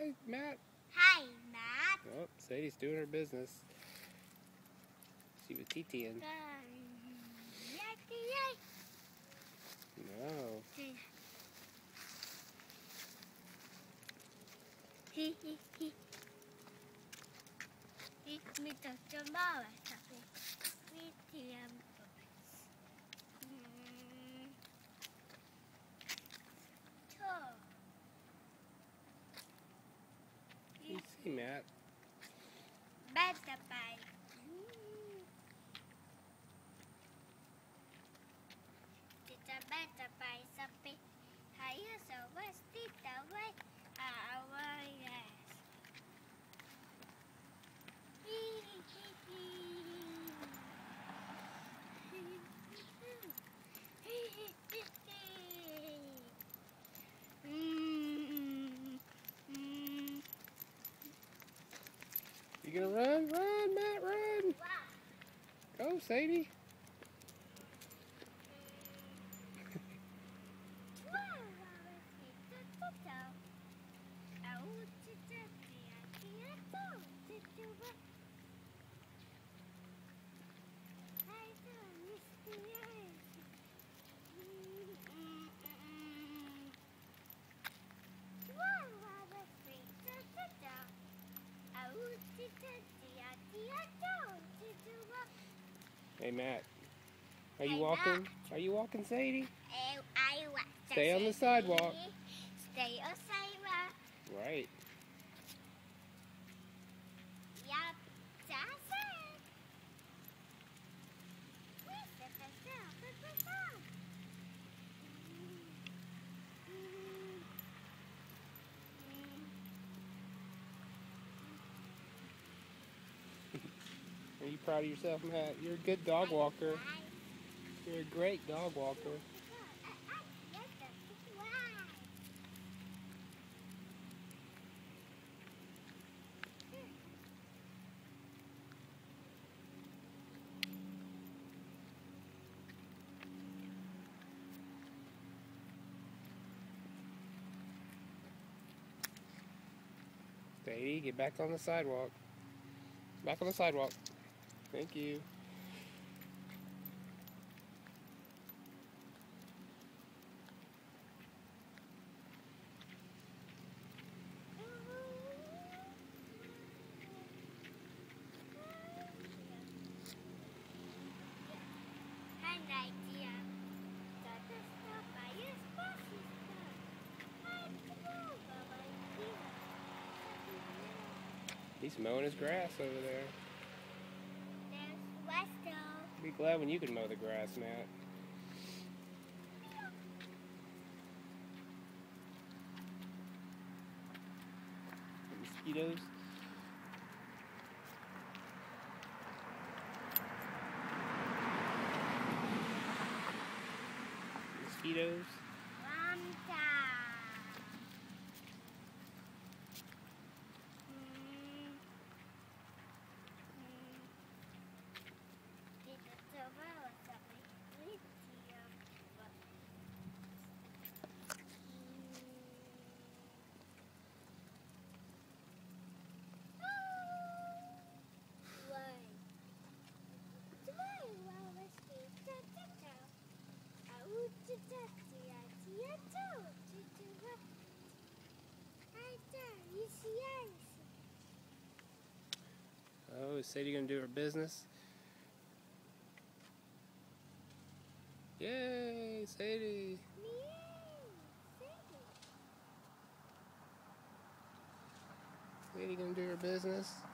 Hi, Matt. Hi, Matt. Oh, Sadie's doing her business. She was TTing. No. Mi tocó nada, ¿sabes? Mi tiempo. You Basta pai sapi. Hayo so was tita way. Our yes. You gonna run? Run, Matt, run! Go, Sadie. Hey, Matt. Are you walking? Are you walking, Sadie? I to Stay on the sidewalk. Stay on the sidewalk. Right. Yep, that's it. Where's the bazaar? The bazaar. Are you proud of yourself, Matt? You're a good dog walker. You're a great dog walker. Sadie, get back on the sidewalk. Back on the sidewalk. Thank you. He's mowing his grass over there. Be glad when you can mow the grass, Matt. Mosquitoes. Mosquitoes. Oh, is Sadie gonna do her business? Yay, Sadie! Sadie gonna do her business?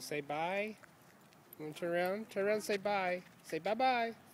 Say bye? Want to turn around? Turn around say bye. Say bye-bye. Say bye bye.